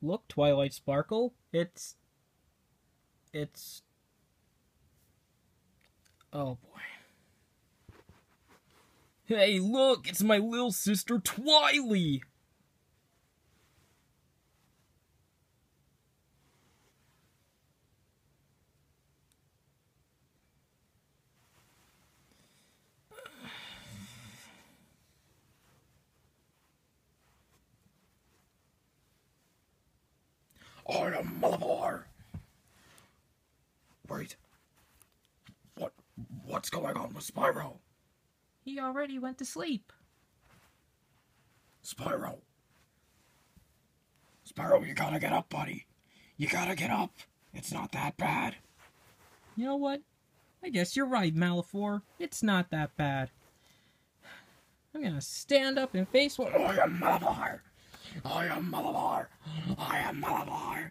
Look, Twilight Sparkle. It's. It's. Oh boy. Hey, look! It's my little sister Twily! I am Malabar. Wait. What? What's going on with Spyro? He already went to sleep. Spyro. Spyro, you gotta get up, buddy. You gotta get up. It's not that bad. You know what? I guess you're right, Malefor. It's not that bad. I'm gonna stand up and face what. I am Malabar. I am Malabar. I am Malabar.